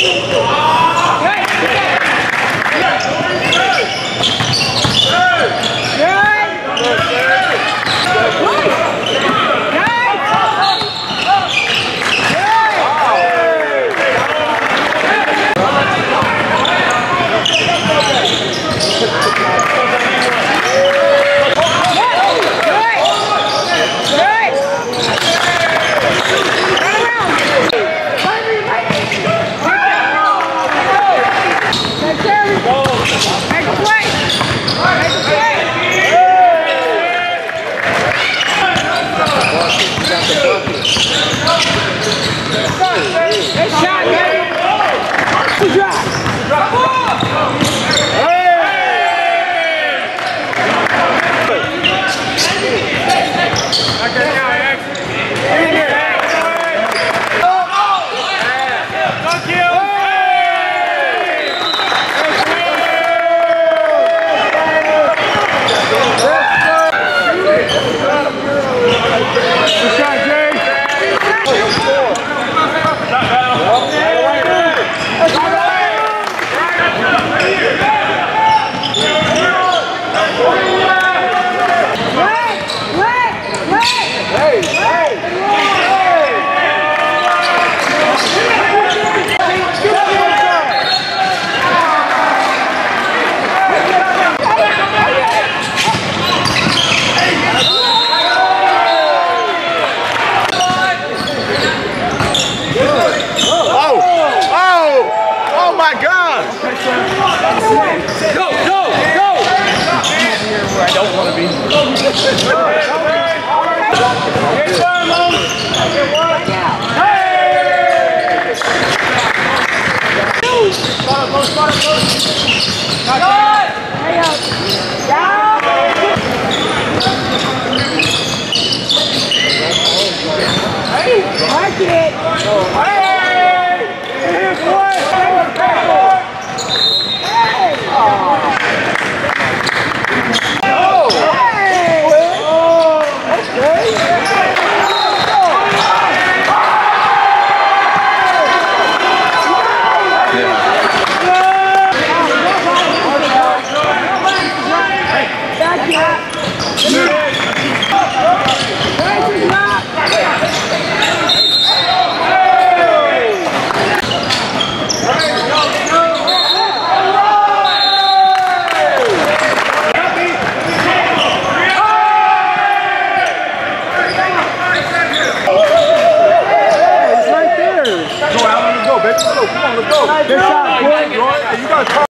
Good Mark it. baby. Come on, let's go. Good shot, boy. You got to